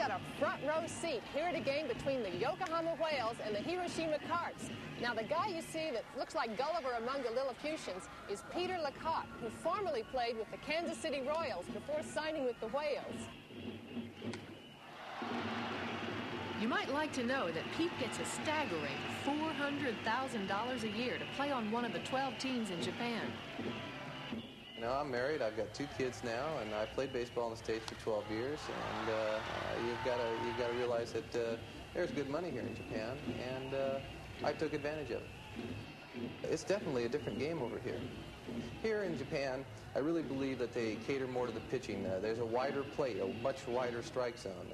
got a front row seat here at a game between the Yokohama Whales and the Hiroshima Carps. Now, the guy you see that looks like Gulliver among the Lilliputians is Peter LaCock, who formerly played with the Kansas City Royals before signing with the Whales. You might like to know that Pete gets a staggering $400,000 a year to play on one of the 12 teams in Japan. Know, I'm married. I've got two kids now, and I played baseball in the States for 12 years. And uh, you've got to you've got to realize that uh, there's good money here in Japan, and uh, I took advantage of it. It's definitely a different game over here. Here in Japan, I really believe that they cater more to the pitching. There's a wider plate, a much wider strike zone.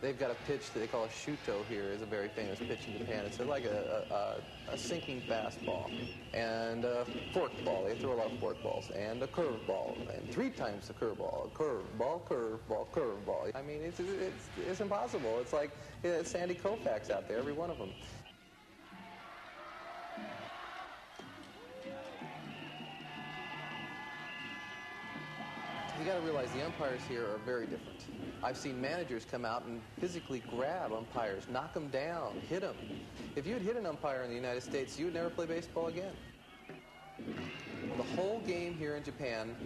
They've got a pitch that they call a shuto here. is a very famous pitch in Japan. It's like a, a, a sinking fastball and a forkball. They throw a lot of forkballs and a curveball and three times the curve ball. curveball, curveball. curve ball, curve ball. I mean, it's, it's, it's impossible. It's like it's Sandy Koufax out there, every one of them. Got to realize the umpires here are very different. I've seen managers come out and physically grab umpires, knock them down, hit them. If you had hit an umpire in the United States, you would never play baseball again. The whole game here in Japan,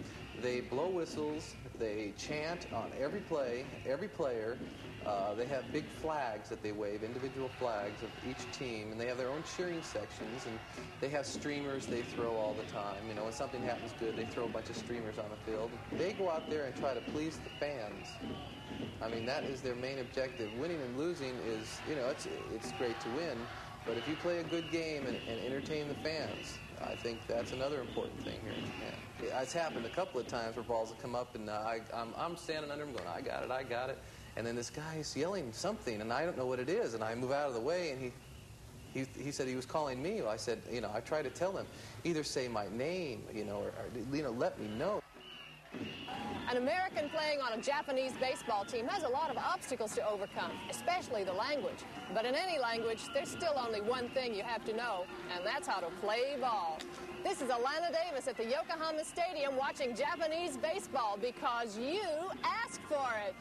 they blow whistles, they chant on every play, every player. Uh, they have big flags that they wave, individual flags of each team, and they have their own cheering sections, and they have streamers they throw all the time. You know, when something happens good, they throw a bunch of streamers on the field. They go out there and try to please the fans. I mean, that is their main objective. Winning and losing is, you know, it's, it's great to win, but if you play a good game and, and entertain the fans, I think that's another important thing here in Japan. It's happened a couple of times where balls have come up and uh, I, I'm, I'm standing under them going, I got it, I got it. And then this guy is yelling something and I don't know what it is. And I move out of the way and he, he, he said he was calling me. I said, you know, I tried to tell him, either say my name, you know, or, or you know, let me know. An American playing on a Japanese baseball team has a lot of obstacles to overcome, especially the language. But in any language, there's still only one thing you have to know, and that's how to play ball. This is Alana Davis at the Yokohama Stadium watching Japanese baseball because you asked for it.